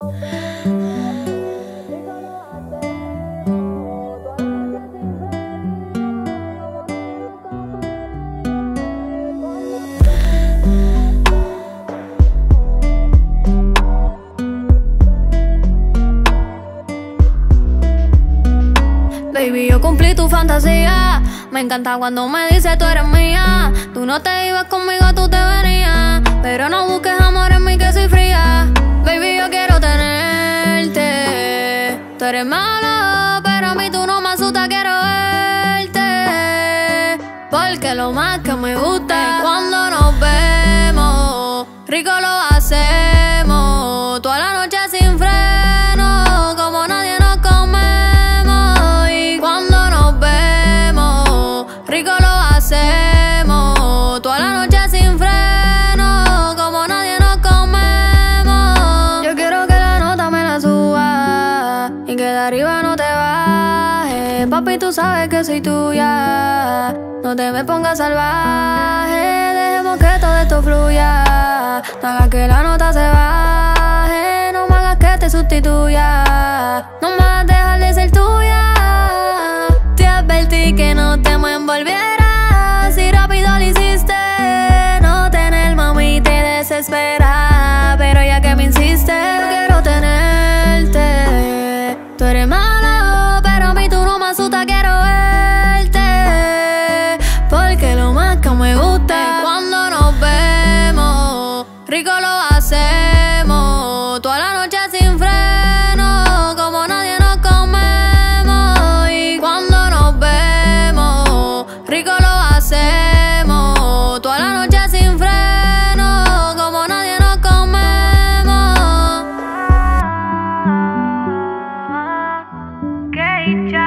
Baby, yo cumplí tu fantasía. Me encanta cuando me dices tú eres mía. Tú no te ibas conmigo, tú eres malo, pero a mí tú no me asustas, quiero verte. Porque lo más que me gusta es cuando nos vemos. Rico lo hacemos. Que de arriba no te bajes. Papi, tú sabes que soy tuya. No te me pongas salvaje. Dejemos que todo esto fluya. No hagas que la nota se baje. No me hagas que te sustituya. No me hagas dejar de ser tuya. Te advertí que no te me envolvieras. Y rápido lo hiciste. No tener mami te desespera. Rico lo hacemos. Toda la noche sin freno. Como nadie nos comemos. Y cuando nos vemos, rico lo hacemos. Toda la noche sin freno. Como nadie nos comemos. Keisha